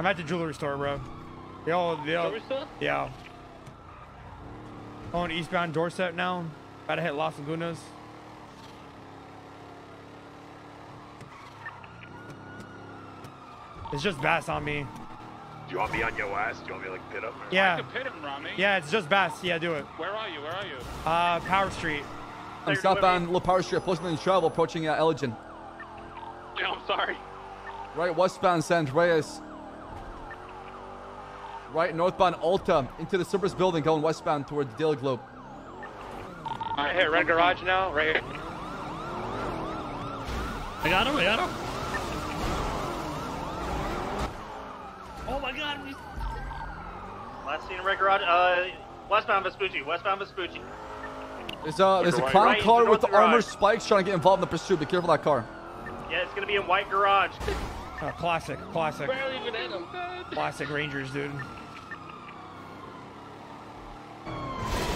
I'm at the jewelry store, bro. They all, they all, Jewelry store? yeah. Going eastbound Dorset now. About to hit Las Lagunas. It's just Bass on me. Do you want me on your ass? Do you want me to like pit up? Yeah, can pit him, Ramee. yeah, it's just Bass. Yeah, do it. Where are you? Where are you? Uh, Power Street. I'm southbound La Power Street, approaching travel, approaching uh, Elgin. Yeah, I'm sorry. Right westbound San Andreas. Right northbound Alta into the Cerberus building, going westbound towards the Daily Globe. I hit red garage now, right here. I got him. I got him. Oh my god. he's- Last seen in Red Garage. Uh, westbound Vespucci. Westbound Vespucci. There's a there's a Right. clown Right car into with North armor Garage. spikes trying to get involved in the pursuit. Be careful of that car. Yeah, it's gonna be in White Garage. Uh, classic, classic, Barely even hit him. classic Rangers, dude.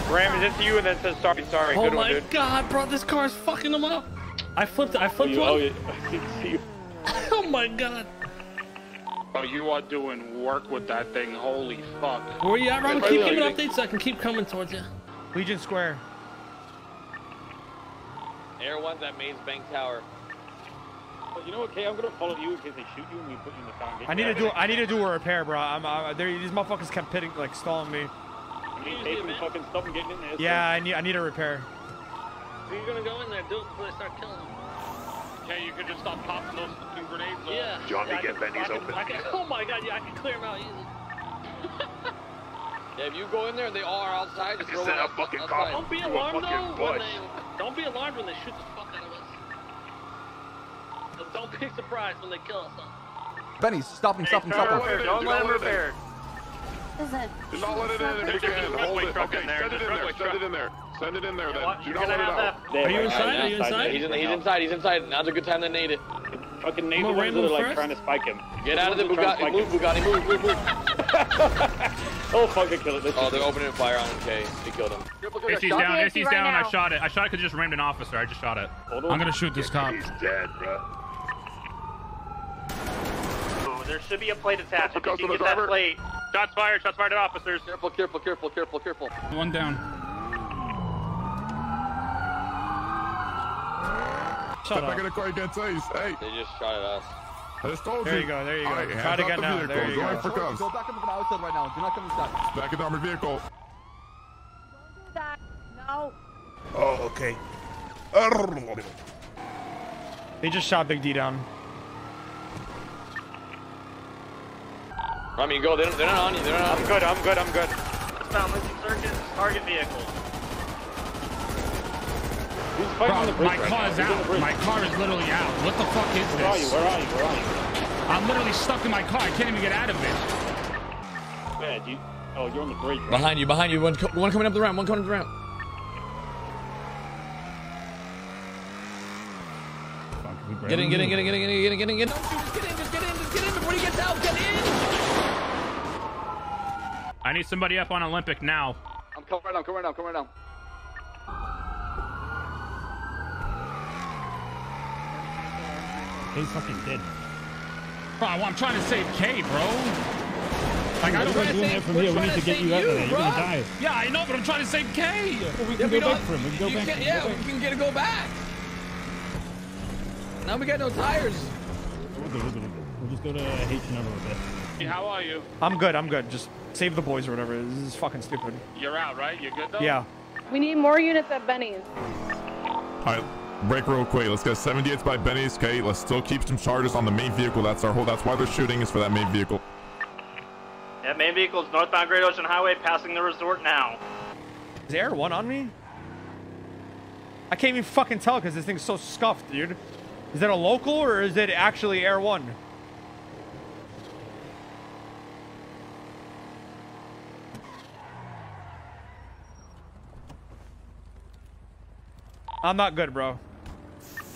Rams into you and then says sorry, sorry. Oh Good one, my dude. god, bro, this car's fucking him up. I flipped. I flipped You, one. oh, yeah. I can see you. Oh my god. Oh, you are doing work with that thing. Holy fuck. Where you at, Robin? Keep giving wait. updates so I can keep coming towards you. Legion Square. Air one's at Maze Bank Tower. You know what, K? I'm gonna follow you in case they shoot you and we put you in the car. I need to out do. I need to do a repair, bro. I'm. Uh, there, these motherfuckers kept pitting, like stalling me. of there. You fucking stop and getting in there. Yeah, I need. I need a repair. Are you gonna go in there? Do it before they start killing him. Okay, you could just stop popping those fucking grenades. off. Yeah. Do you want me Yeah, get can- Benny's I open? I can- oh my god, yeah, I can clear him out easy. Yeah, if you go in there and they all are outside, just Just throw set one up fucking outside. coffin. Don't be alarmed though when they. Don't be alarmed when they shoot the fuck out of us. But Don't be surprised when they kill us. Though. Benny, stop him, stop him, stop him. Don't let him repair. Listen. Do not let it in if you can. Hold it. Okay, in there. send it in there. Send it in there. Send it in there then. want- Do You're not let it out. Are you inside? Are you inside? He's, in, he's inside. He's inside. Now's a good time to nade it. Fucking nade the ones that are like trying to spike him. Get out of the ones that are Bugatti. Move, Bugatti. Move, move, move. him. Oh, fucking kill it. Let's Oh, they're opening fire on him, K. They killed him. Icy's Shot down. the Icy's AC down. right I shot it. I shot it because just rammed an officer. I just shot it. I'm gonna shoot this cop. He's dead, bro. Ooh, There should be a plate attached. If you can the get that plate. Shots fired. Shots fired at officers. Careful, careful, careful, careful, careful. One down. Shut Step back in the car. You can't say. Hey, They just shot at us. I just told you. There you go. There you go. All right, Try hands to get the now. vehicle. There you Going go. for cuffs. Go back up from the outside right now. Do not come inside. Back in the armored vehicle. That. No. Oh, okay. They just shot Big D down. Ramee, go. They're, they're not on you. They're not on I'm good. I'm good. I'm good. Westbound Lincoln Circus. Target vehicle. Who's fighting on the bridge my right car's now? Who's on out. My car is literally out. What the fuck is this? Where are you? Where are you? Where are you? I'm literally stuck in my car. I can't even get out of it. Where? Do you... Oh, you're on the bridge. Right? Behind you. Behind you. One, co- one coming up the ramp. One coming up the ramp. Fuck, we Get in. Get in. Get barely in. Get in. Get in. Get in. Get in. Get in. Don't shoot. Just get in. Just get in. Just get in before he gets out. Get in. I need somebody up on Olympic now. I'm coming right now, coming right now, coming right now. He's fucking dead. Bro, I'm trying to save K, bro. Like, I don't We're doing it from here. We need to get you out of there. You're gonna die. Yeah, I know, but I'm trying to save K. Well, we can we go back for him. We can go back. can't- we can Yeah, go back. we can get to go back. Now we got no tires. We'll do, we'll do, we'll do. We'll just go to H number with it. Hey, How are you? I'm good. I'm good. Just save the boys or whatever. This is fucking stupid. You're out, right? You're good though. Yeah. We need more units at Benny's. All right, break real quick. Let's get 78th by Benny's. Okay, let's still keep some charges on the main vehicle. That's our whole. That's why they're shooting is for that main vehicle. Yeah, main vehicle is northbound Great Ocean Highway, passing the resort now. Is Air One on me? I can't even fucking tell because this thing's so scuffed, dude. Is that a local or is it actually Air One? I'm not good, bro.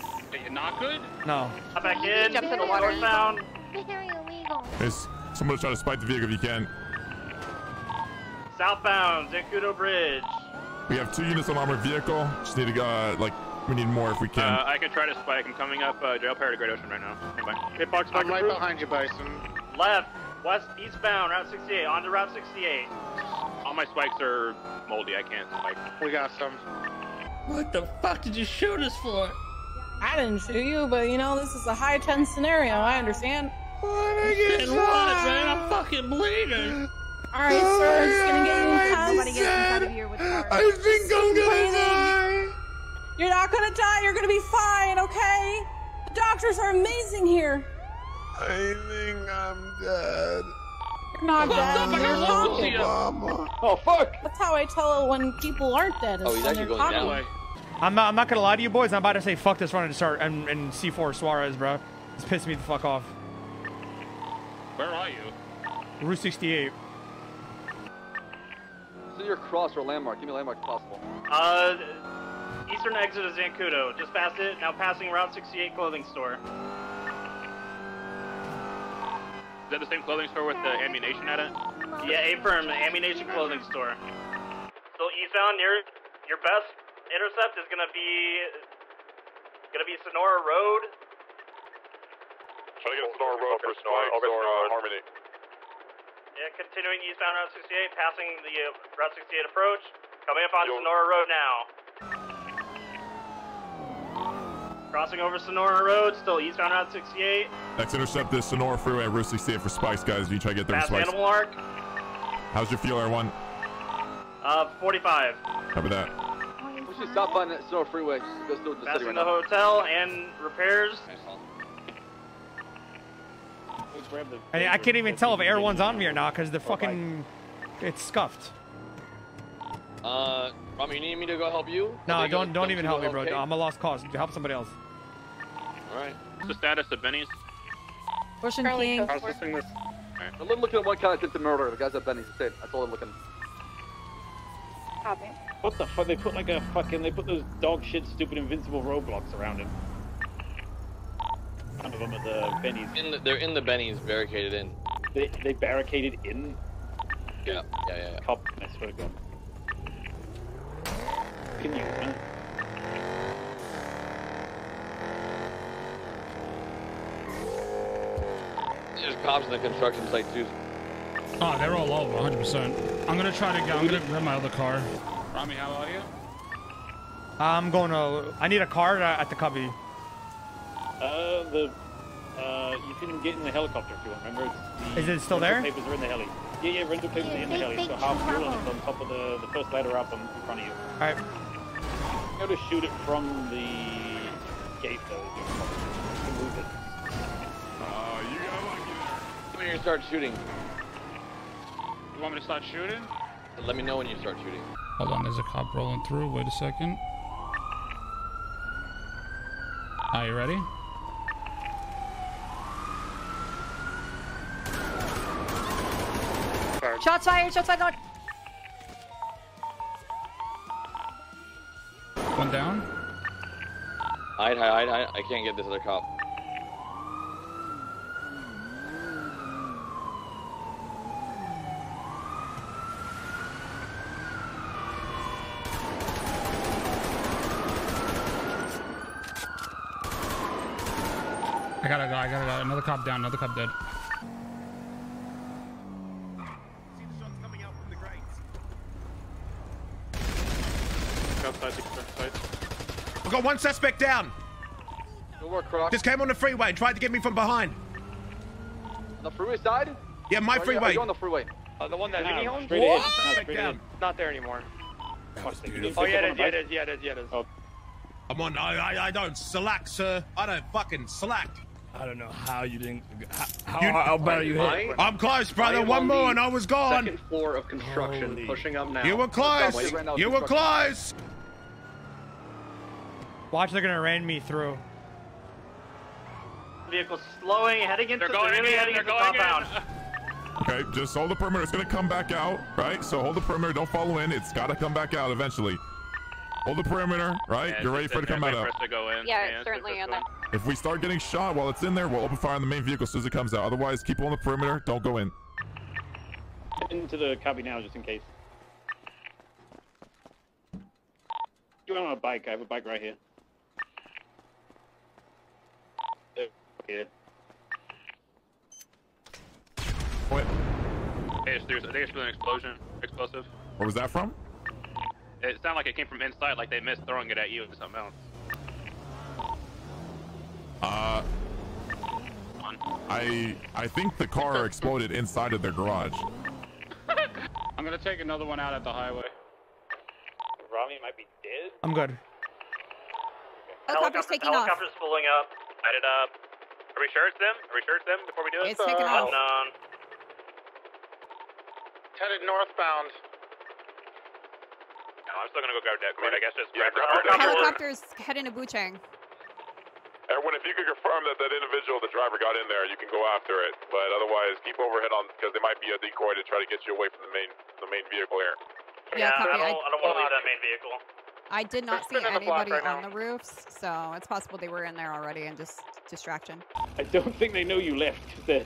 Are You're not good. No. Hop back in. Jump in the water. Sound. Very illegal. Is someone try to spike the vehicle if you can. Southbound Zancudo Bridge. We have two units on armored vehicle. Just need to go. Uh, like, we need more if we can. Uh, I can try to spike. I'm coming up uh, jail pair to Great Ocean right now. Anyway. Hitbox I'm right behind you, Bison. Left. West eastbound Route 68 onto Route 68. All my spikes are moldy. I can't spike. We got some. What the fuck did you shoot us for? I didn't shoot you, but you know, this is a high tense scenario. I understand. And what, man? I'm fucking bleeding. All right, sir. Just gonna get you in town. Somebody get out of here with cars. I think I'm gonna die. You're not gonna die. You're gonna be fine, okay? The doctors are amazing here. I think I'm dead. You're not Fuck I got local talking. here. Mama. Oh, fuck! That's how I tell when people aren't dead. is Oh, he's when actually going talking. down. I'm not, I'm not gonna lie to you boys. I'm about to say fuck this run and start and, and C4 Suarez, bro. It's pissing me the fuck off. Where are you? Route 68. So your cross or landmark. Give me a landmark if possible. Uh, eastern exit of Zancudo. Just past it. Now passing Route 68 clothing store. Is that the same clothing store with the ammunition at it? Yeah, A firm ammunition clothing store. So eastbound near your best intercept is gonna be gonna be Senora Road. Try to get Senora Road for Spikes or uh, Harmony. Yeah, continuing eastbound Route 68, passing the uh, Route 68 approach. Coming up on Yo. Senora Road now. Crossing over Senora Road, still eastbound Route 68. Next intercept is Senora Freeway at Route 68 for Spikes, guys. You try to get there with Past Spikes. Animal Ark. How's your fuel, R1? Uh, 45. Copy that. We should stop on the Senora Freeway. Just go through the city Passing right the now. hotel and repairs. I, I can't even tell if Air One's on me or not because the fucking it's scuffed. Uh, Ramee, you need me to go help you? No, Are they don't gonna don't even help me, bro. okay? I'm a lost cause. Help somebody else. Alright. What's the status of Benny's? Pushing King. Processing this. I'm looking at what kind of did the murder. The guys at Benny's. That's it. That's all I'm looking. Copy. What the fuck? They put like a fucking. They put those dog shit, stupid, invincible roadblocks around him. One of them at the Benny's. In the, they're in the Bennies, barricaded in. They, they barricaded in. Yeah, yeah, yeah. yeah. Cop, I swear to God. Can you? Huh? There's cops in the construction site too. Oh, they're all over, 100%. I'm gonna try to go. I'm gonna grab my other car. Ramee, how are you? I'm going to. I need a car at the cubby. Uh, the. Uh, you can get in the helicopter if you want. Remember, the Is it still rental there? Papers are in the heli. Yeah, yeah, rental papers are in the heli. So half fuel and it's on top of the the first ladder up in in front of you. All right. Go to shoot it from the gate though. Uh, you can move it. When you start shooting, You want me to start shooting? let me know when you start shooting. Hold on, there's a cop rolling through. Wait a second. Are you ready? Shots fired. Shots fired. Hide, hide, hide. I can't get this other cop. I gotta go. I gotta go. Another cop down. Another cop dead. Outside the construction site. I've got one suspect down. Good work, Croc. Just came on the freeway and tried to get me from behind. The freeway side? Yeah, my Are you- freeway. Are you on the freeway? Uh, the one that No, Vinny owns? straight ahead. No, Suspect down. ahead. Not there anymore. Fuck, they didn't Oh, pick yeah, up it on yeah, it bike? is, yeah, it is, yeah, it is. Oh. I'm on. I, I, I don't slack, sir. I don't fucking slack. I don't know how you didn't. How, You- how, how bad are you hit? I'm close, brother. One on more and I was gone. Second floor of construction, Holy- pushing up now. You were close. Right now, You were construction. close. Watch, they're gonna ram me through. Vehicle slowing, heading into They're going really in, heading they're into going in. compound. Okay, just hold the perimeter. It's gonna come back out, right? So hold the perimeter. Don't follow in. It's gotta come back out eventually. Hold the perimeter, right? Yeah, You're ready for it to come back out. to go in. Yeah, it's it's certainly ready in there. If we start getting shot while it's in there, we'll open fire on the main vehicle as soon as it comes out. Otherwise, keep on the perimeter. Don't go in. Into the cubby now, just in case. You want on a bike? I have a bike right here. Yeah. Go there's, I think it's an explosion, explosive. Where was that from? It sounded like it came from inside, like they missed throwing it at you or something else. Uh, I I think the car exploded inside of their garage. I'm gonna take another one out at the highway. Ramee might be dead. I'm good. Helicopter's taking off. Helicopter's pulling up. Light it up. Are we sure it's them? Are we sure it's them before we do it? It's taking uh, off. Unknown. Headed northbound. No, I'm still gonna go grab that cord. I guess just Yeah, grab grab the cord. Helicopter's heading to Buchang. Everyone, if you could confirm that that individual, the driver, got in there, you can go after it. But otherwise, keep overhead on because there might be a decoy to try to get you away from the main the main vehicle here. Yeah, I copy. don't, I- I don't want to leave that main vehicle. I did not see They're spinning the block anybody right on now. the roofs, so it's possible they were in there already and just distraction. I don't think they know you left. There,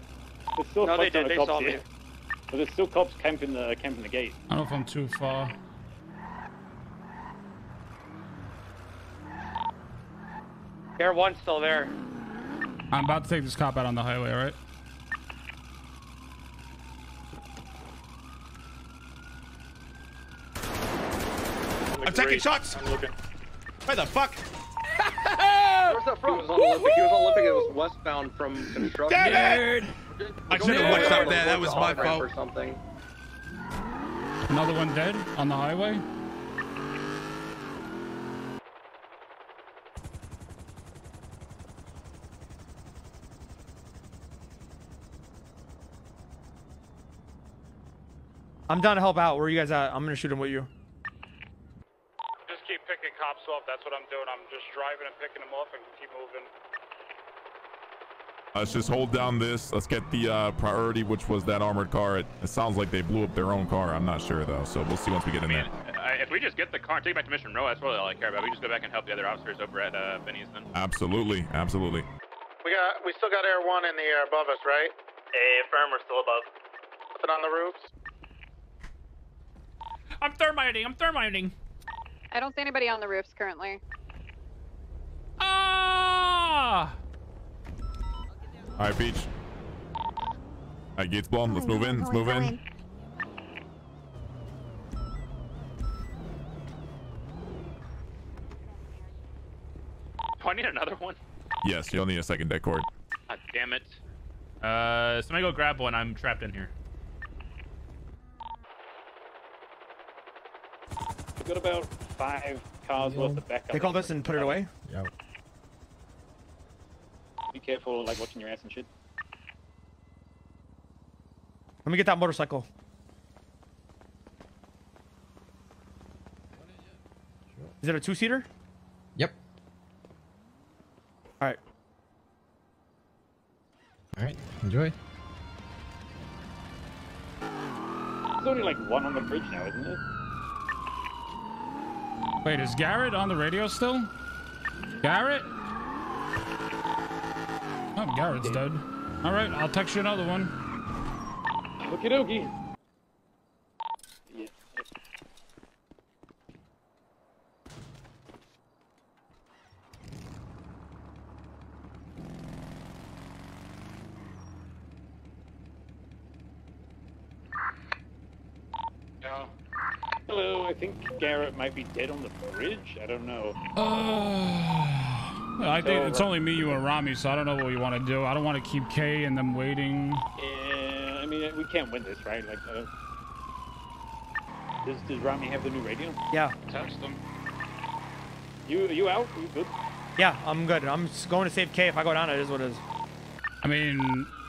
there's still No, a they did. of They cops saw here. me. But there's still cops camping the camping the gate. I don't know if I'm too far. Air one's still there. I'm about to take this cop out on the highway, all taking shots. I'm looking. Where the fuck? Where's that from? He was on Olympic. He was on Olympic. It was westbound from construction. Damn it! I should have to watched out there. That was my fault. Or something. Another one dead on the highway. I'm down to help out. Where are you guys at? I'm gonna shoot him with you. Just keep picking cops off. That's what I'm doing. I'm just driving and picking them off and keep moving. Let's just hold down this. Let's get the uh, priority, which was that armored car. It, it sounds like they blew up their own car. I'm not sure though, so we'll see once we get in there. Uh, if we just get the car and take it back to Mission Row, that's really all I care about. We just go back and help the other officers over at uh, Benny's then. Absolutely, absolutely. We got, we still got Air One in the air above us, right? A firm, we're still above. Nothing on the roofs. I'm thermiting. I'm thermiting. I don't see anybody on the roofs currently. Ah! All right, Peach. All right, gates blown. Let's move in. Let's move in. Do I need another one? Yes, you'll need a second det cord. God damn it. Uh, somebody go grab one. I'm trapped in here. We've got about five cars worth of backup. They call this and put it away. Yeah. Be careful, like watching your ass and shit. Let me get that motorcycle. Is it a two-seater? Yep. All right. All right. Enjoy. There's only like one on the bridge now, isn't it? Wait, is Garrett on the radio still? Garrett? Oh, Garrett's dead. All right, I'll text you another one. Okie dokie. Yeah. Yeah. Hello, I think Garrett might be dead on the bridge. I don't know. Ah. I think it's only me, you, and Ramee, so I don't know what we want to do. I don't want to keep K and them waiting. Yeah, I mean, we can't win this, right? Like, uh, does, does Ramee have the new radio? Yeah. Text them. You you out? You good? Yeah, I'm good. I'm going to save K. If I go down, it is what it is. I mean,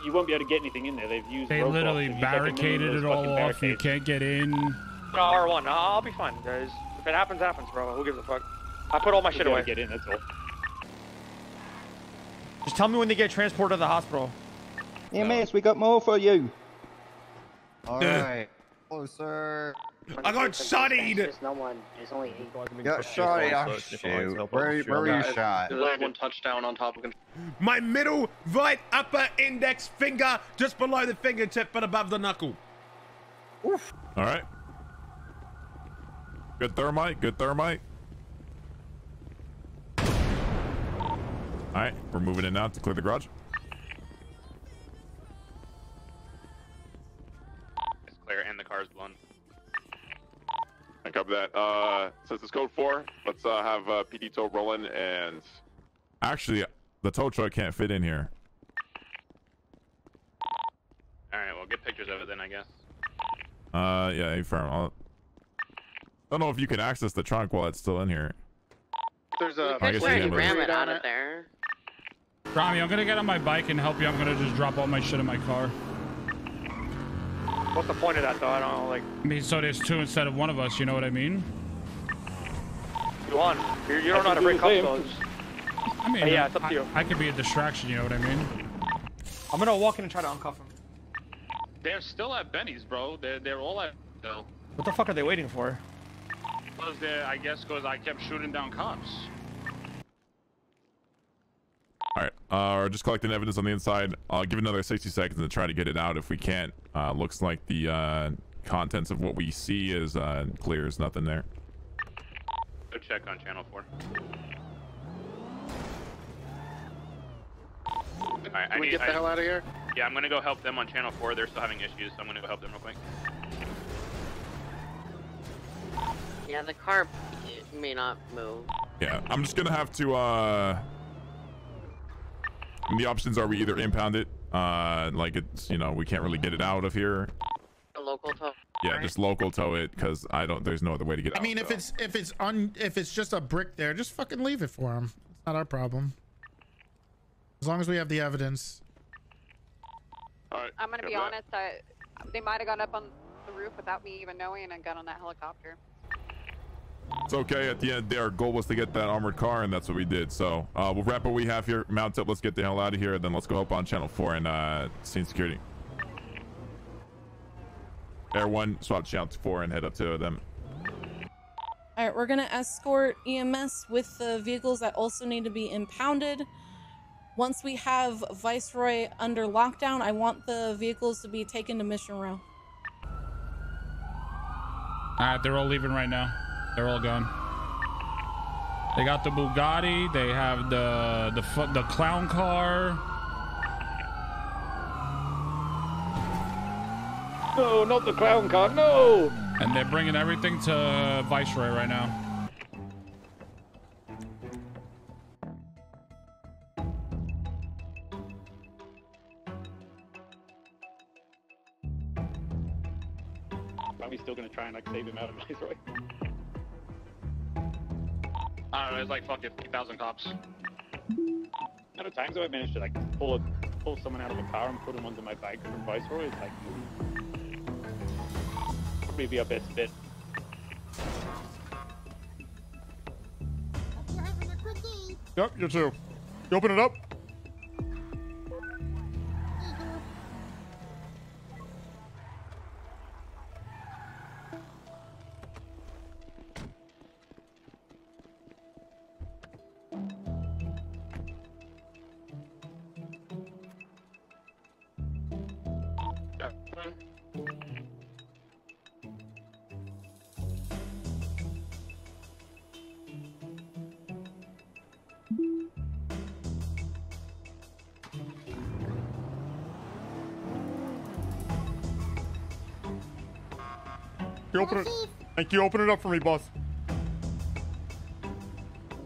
You won't be able to get anything in there. They've used. they literally If you take a million of barricaded it all fucking off. You can't get in. No, R1. I'll be fine, guys. If it happens, happens, bro. Who gives a fuck? I put all my You'll shit be able away. to Get in. That's all. Just tell me when they get transported to the hospital. EMS, we got more for you. All right. Closer. I got shotted. There's no one. There's only eight. Got shot. Oh, shoot. Where, where were you shot? There's one touchdown on top of My middle right upper index finger, just below the fingertip, but above the knuckle. Oof. All right. Good thermite. Good thermite. All right, we're moving in now to clear the garage. It's clear and the car's blown. I copy that. Uh, since it's code four, let's uh, have uh, PD tow rolling and. Actually, the tow truck can't fit in here. All right, well, get pictures of it then, I guess. Uh, yeah, firm. I'll... I don't know if you can access the trunk while it's still in here. There's a I guess you can, but- ram it out of there. Rami, I'm gonna get on my bike and help you. I'm gonna just drop all my shit in my car. What's the point of that, though? I don't know. Like, I mean, so there's two instead of one of us. You know what I mean? you want? You're, you don't know how to break the same. cups, I mean, Hey, yeah, it's up to you. I could be a distraction. You know what I mean? I'm gonna walk in and try to uncuff him. They're still at Benny's, bro. They're, they're all at still. What the fuck are they waiting for? Because they're, I guess, because I kept shooting down cops. All right. Uh, we're just collecting evidence on the inside. I'll give another 60 seconds to try to get it out if we can't. Uh, looks like the uh, contents of what we see is uh, clear. There's nothing there. Go check on channel four. Alright, I Can we need, get the I- hell out of here? Yeah, I'm gonna go help them on channel four. They're still having issues, so I'm gonna go help them real quick. Yeah, the car may not move. Yeah, I'm just gonna have to. Uh The options are we either impound it, uh, like it's you know we can't really get it out of here. A local tow. Yeah, just local tow it because I don't. There's no other way to get it. I out. mean, if it's if it's un if it's just a brick there, just fucking leave it for him. It's not our problem. As long as we have the evidence. All right. I'm gonna be honest. I, they might have gone up on the roof without me even knowing and got on that helicopter. It's okay. At the end, our goal was to get that armored car, and that's what we did. So uh, we'll wrap what we have here. Mount up. Let's get the hell out of here. And then let's go up on channel four and uh, scene security. Air one, swap to channel four and head up to them. All right, we're gonna escort EMS with the vehicles that also need to be impounded. Once we have Viceroy under lockdown, I want the vehicles to be taken to Mission Row. Alright, they're all leaving right now. They're all gone. They got the Bugatti. They have the the the clown car. No, not the clown car. No. And they're bringing everything to Viceroy right now. Ramee's still gonna try and like save him out of Viceroy. I don't know, there's like fucking 50,000 cops. How many times have I managed to like pull a, pull someone out of a car and put them onto my bike from Viceroy? It's like probably be our best bet. Yep, you too. You open it up. You open it. Thank you. Open it up for me, boss.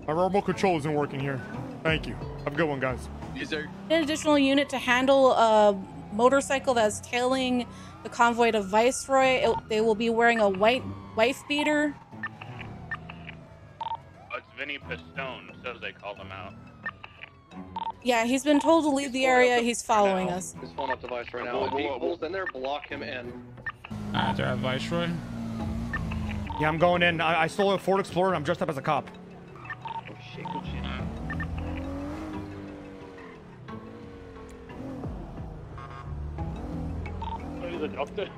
My remote control isn't working here. Thank you. Have a good one, guys. Is there? An additional unit to handle a motorcycle that's tailing the convoy to Viceroy. It- they will be wearing a white wife beater. Oh, it's Vinny Pistone, so they call him out. Yeah, he's been told to leave the area. He's following us. He's pulling up the vice right now. If he pulls in there, block him in. Alright, they're at Viceroy. Yeah, I'm going in. I, I stole a Ford Explorer and I'm dressed up as a cop. What is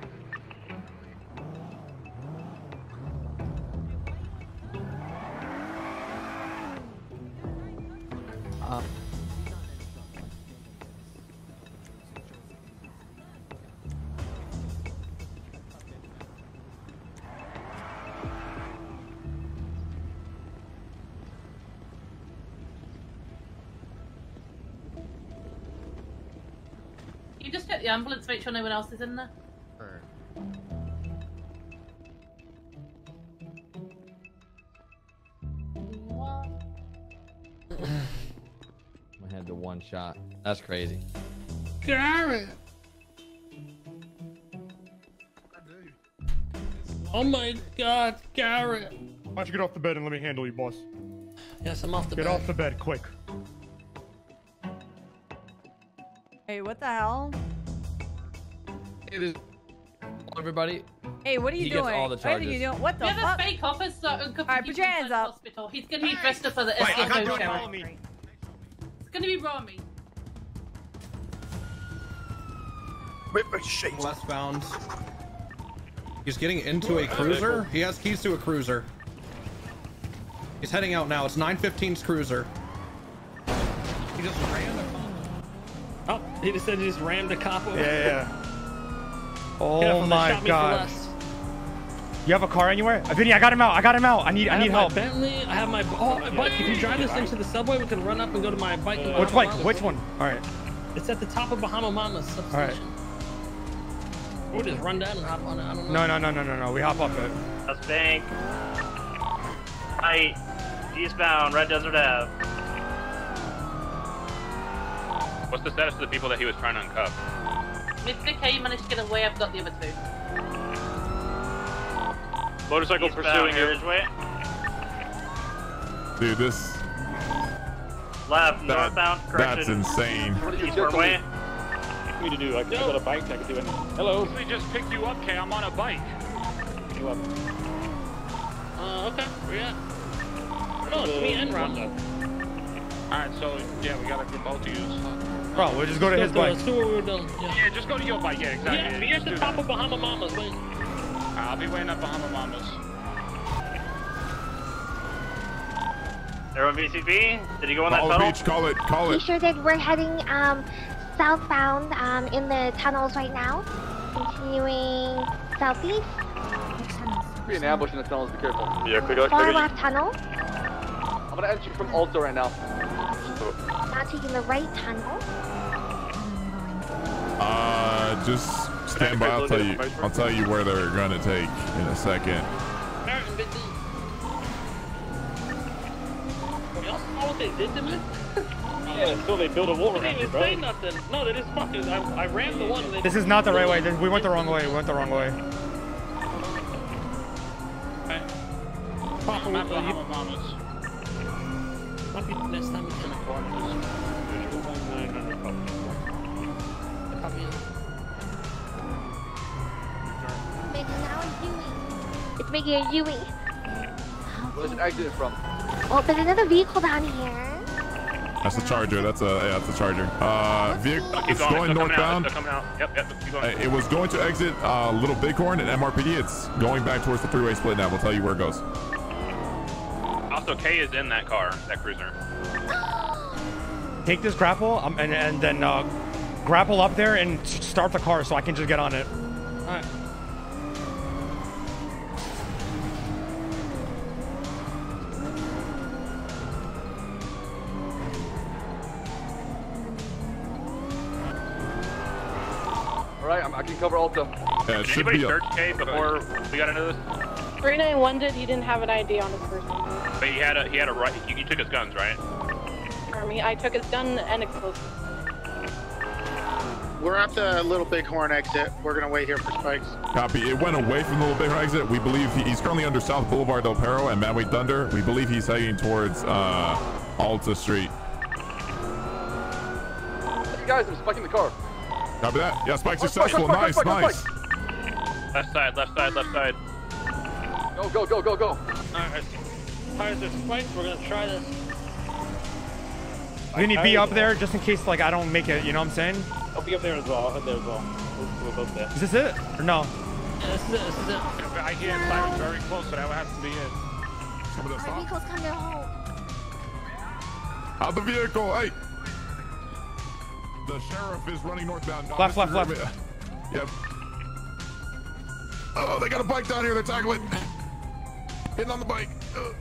ambulance, make sure no one else is in there. Sure. I had the one shot. That's crazy. Garrett! Oh my god, Garrett! Why don't you get off the bed and let me handle you, boss? Yes, I'm off the get bed. Get off the bed, quick. Hey, what the hell? It is. Everybody. Hey, what are you He gets doing? all the What are you doing? What the We have fuck? a fake officer and All right, put your hands up. hospital. He's going to be dressed up as the Wait, I can't do it. hotel. Me. It's going to be Ramee. Westbound. He's getting into a cruiser. He has keys to a cruiser. He's heading out now. It's 915's cruiser. He just ran a Oh, he just said he just rammed a cop over. Yeah, yeah. Oh Careful, my shot me for god. You have a car anywhere? Uh, Vinny, I got him out. I got him out. I need I have need help. Bentley. I have my oh, my bike. If you drive this into the subway, we can run up and go to my bike. in Which bike? Mamas. Which one? All right. It's at the top of Bahama Mamas substation. All right. We'll just run down and hop on it. I don't know. No, no, no, no, no, no. We hop off it. That's bank. Right. Eastbound, Red Desert Ave. What's the status of the people that he was trying to uncuff? Mr. K managed to get away. I've got the other two. Motorcycle Eastbound, pursuing you. Dude, this Left, that, northbound, that's correction. insane. Eastward way. me to do? I can got a bike. I can do anything. Hello. We just picked you up, K. I'm on a bike. You up? Uh, okay. Where you at? No, it's me and Rondo. Alright, so yeah, we gotta get both of you. Bro, we'll just go to his bike. Let's what we were doing. Yeah. Yeah, just go to your bike. Yeah, exactly. Yeah, be just at the do top that. of Bahama Mamas. Wait. I'll be waiting at Bahama Mamas. Everyone VCP? Did he go in that Call tunnel? Beach, call it, call He it. sure did. We're heading um, southbound um, in the tunnels right now. Continuing southeast. Be an ambush in the tunnels, be careful. Yeah, quick, Far left tunnel. I'm gonna enter from Alta right now. Now taking the right tunnel. Uh, just stand by. I'll tell you. I'll tell you where they're gonna take in a second. American Big D. Y'all saw what they did to me? Yeah, so they built a wall around didn't you, even bro. say nothing. No, they just fucking. I, I rammed the one. This is not the right way. We went the wrong way. We went the wrong way. Papa, time we Making now Yui. It's making a Yui. Where's it exited from? Oh, there's another vehicle down here. That's the Charger. That's a yeah, that's the Charger. Uh, vehicle. Keep It's going, going it's still coming out, northbound. it's still coming out. Yep, yep, Uh. It was going to exit uh, Little Bighorn and MRPD. It's going back towards the three-way split now. We'll tell you where it goes. Also, K is in that car, that cruiser. Take this grapple um, and and then uh, grapple up there and start the car so I can just get on it. Alright. Alright, I'm- can cover Alta. Yeah, it Did should anybody search K before we got into this? 391 did, he didn't have an ID on his person. But he had a he had a right. You, you took his guns, right? Army, I took his gun and explosives. We're at the Little Bighorn exit. We're gonna wait here for spikes. copy. It went away from the Little Bighorn exit. We believe he, he's currently under South Boulevard Del Perro and Mad Wayne Thunder. We believe he's heading towards uh, Alta Street. Hey guys, I'm spiking the car. Copy that. Yeah, spike Oh, spike, successful. spike, Nice, spike, spike, nice. spike. Left side, left side, left side. Go, go, go, go, go. Alright. Tires are spiked. We're gonna try this. Vinny, be up there just in case like I don't make it. You know what I'm saying? I'll be up there as well. I'll head there as well. We're, we're both there. Is this it or no? Yeah, this is it. This is it. I hear sirens very close, so that has to be it. Some of Our stop. vehicle's coming home. Out the vehicle. Hey. The sheriff is running northbound. Uh, Left, left, left. Irvin- Yep. Oh, they got a bike down here. They're tackling. Hitting on the bike. Ugh.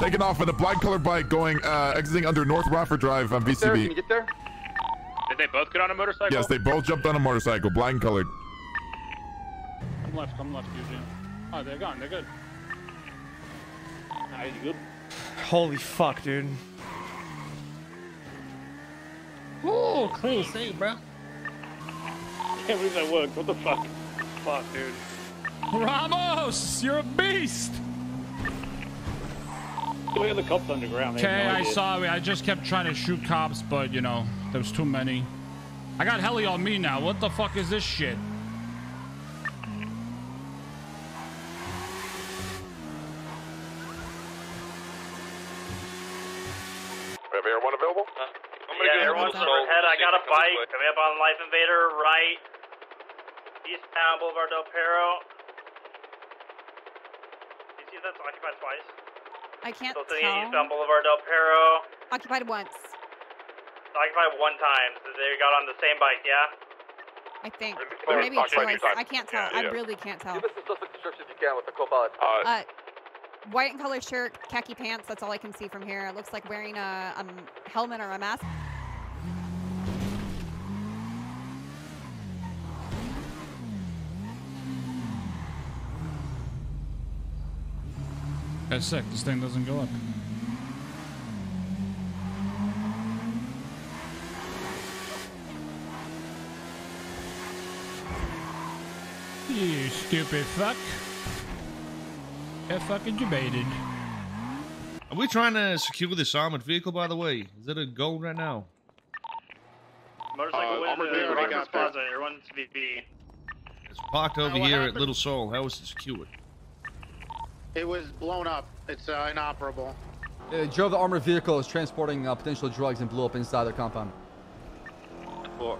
Taking off in a black colored bike going, uh, exiting under North Rockford Drive on There, can you VCB. get there? Did they both get on a motorcycle? Yes, they both jumped on a motorcycle, black and colored. Come left, come left, Eugene. Oh, they're gone. They're good. Nah, you good? Holy fuck, dude. Oh, clean save, bro. Can't believe that worked. What the fuck? Fuck, dude. Ramos, you're a beast. Look at the cops underground. they have Okay, no I saw it. I just kept trying to shoot cops, but you know, there was too many. I got heli on me now. What the fuck is this shit? We have Air 1 available? Yeah, everyone's overhead. I got a bike coming up on Life Invader, right. Eastbound Boulevard Del Perro. You see that's occupied twice? I can't So it's in tell. eastbound Boulevard Del Perro. Occupied once, Occupied one time. So they got on the same bike, yeah? I think. Maybe Or maybe occupied twice. two. I can't tell. Yeah, I really can't tell. Give us the suspect description if you can with the co-pilot. Uh, white and colored shirt, khaki pants. That's all I can see from here. It looks like wearing a um, helmet or a mask. That's sick. This thing doesn't go up. You stupid fuck. Get fucking debated. Are we trying to secure this armored vehicle, by the way? Is it a goal right now? Motorcycle Uh, with armored the vehicle Rikers got there. Plaza. Everyone's VP. It's parked over what here at? Little Seoul. How is it secured? It was blown up. It's uh, inoperable. Uh, drove the armored vehicle is transporting uh, potential drugs and blew up inside their compound. What?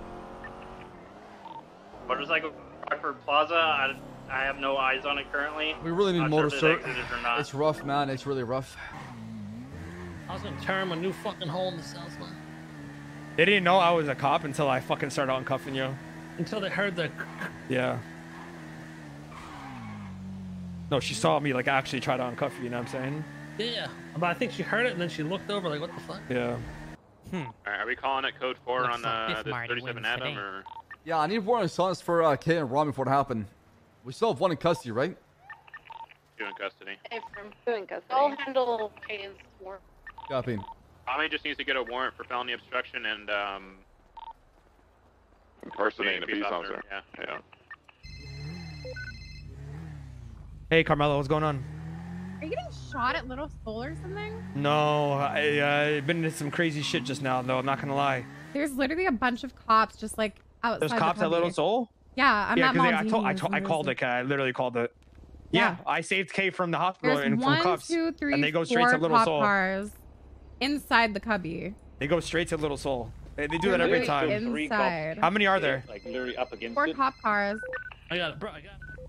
Motorcycle Rockford Plaza. I, I have no eyes on it currently. We really need Not motor sure it not. It's rough, man. It's really rough. I was gonna tear him a new fucking hole in the south man. They didn't know I was a cop until I fucking started uncuffing you. Until they heard the. Yeah. No, she saw me like actually try to uncuff you. You know what I'm saying? Yeah, but I think she heard it and then she looked over like, what the fuck? Yeah. All right, are we calling it code four Looks on like uh, if this Marty 37 wins Adam today. or? Yeah, I need a warrant silence for uh, K and Ron before it happened. We still have one in custody, right? Two in custody. Hey, from doing custody. I'll handle Kane's work. Copy. Tommy just needs to get a warrant for felony obstruction and um. Impersonating a being peace officer, officer. Yeah. Yeah. Hey, Carmella, what's going on? Are you getting shot at Little Seoul or something? No, I uh, been into some crazy shit just now. though. I'm not gonna lie. There's literally a bunch of cops just like outside. There's the cops at Little. Soul. Yeah, I'm yeah, not 'cause they- I told I, told, I called it. I literally called it. Yeah, I saved K from the hospital There's and one, from cuffs, two, three, and they go straight to Little Seoul. cars inside the cubby. They go straight to Little Seoul. They, they do that every time. Three cops inside. How many are there? Like literally up against Four it. cop cars. I got it, bro. I got it.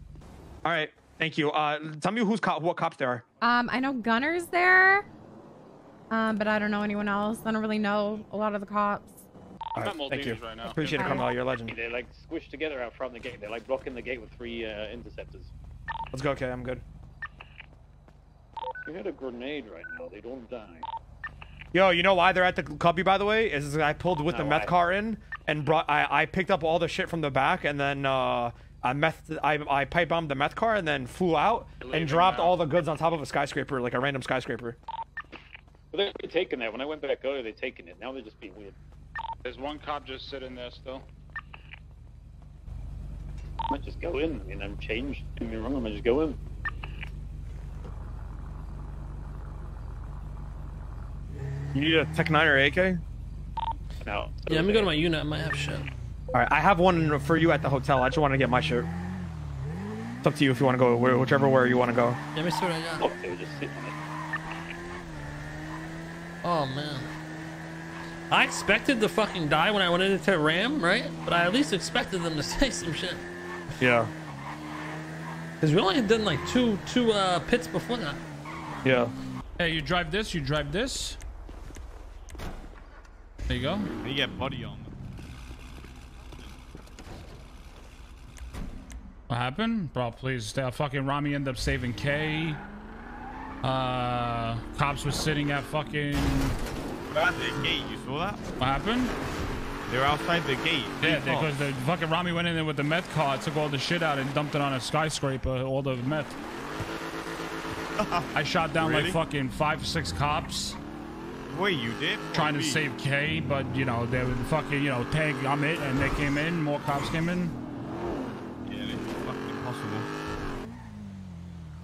All right, thank you. Uh, tell me who's cop, what cops there are. Um, I know Gunner's there. Um, but I don't know anyone else. I don't really know a lot of the cops. All right, thank you. right now. Appreciate it, Carmella. You're a legend. They're like squished together out front of the gate. They're like blocking the gate with three uh, interceptors. Let's go, okay. I'm good. You had a grenade right now. They don't die. Yo, you know why they're at the cubby? By the way, is I pulled with the meth why? car in and brought. I, I picked up all the shit from the back and then uh, I meth. I I pipe bombed the meth car and then flew out leaving and dropped all the goods on top of a skyscraper, like a random skyscraper. But they're already taking that. When I went back earlier, they taken it. Now they're just being weird. There's one cop just sitting there still. I might just go in. I mean, I'm changed. Don't get me wrong. I might just go in. You need a Tech 9 or AK? No. Yeah, let me go to my unit. I might have shit. All right, I have one for you at the hotel. I just want to get my shirt. It's up to you if you want to go where, whichever where you want to go. Let me see what I got. Oh, they were just sitting on it. Oh man. I expected to fucking die when I went into Ram, right? But I at least expected them to say some shit. Yeah. Because we only had done like two two uh pits before that. Yeah. Hey, you drive this, you drive this. There you go. You get body on. What happened? Bro, please stay. Fucking Ramee ended up saving K. Uh, cops was sitting at fucking. At the gate, you saw that? What happened? They're outside the gate. Yeah, because the fucking Ramee went in there with the meth car, took all the shit out, and dumped it on a skyscraper. All the meth. I shot down Really? like fucking five, six cops. Boy, you did. trying to save K, but you know they were fucking you know tag I'm it, and they came in. More cops came in. Yeah, it's fucking impossible.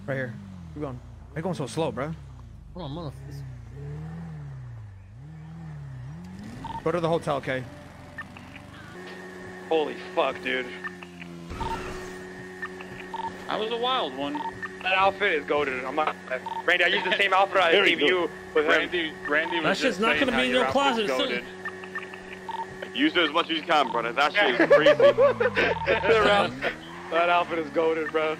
Right here. Keep going. Why you going so slow, bro? Hold on, motherfucker. Go to the hotel, okay? Holy fuck, dude. That was a wild one. That outfit is goaded. I'm not. Randy, I used the same outfit I Very gave good. you with him. Randy, Randy was That just shit's not gonna be in your closet soon. goated. Use it as much as you can, brother. That shit is crazy. that outfit is goaded, bro.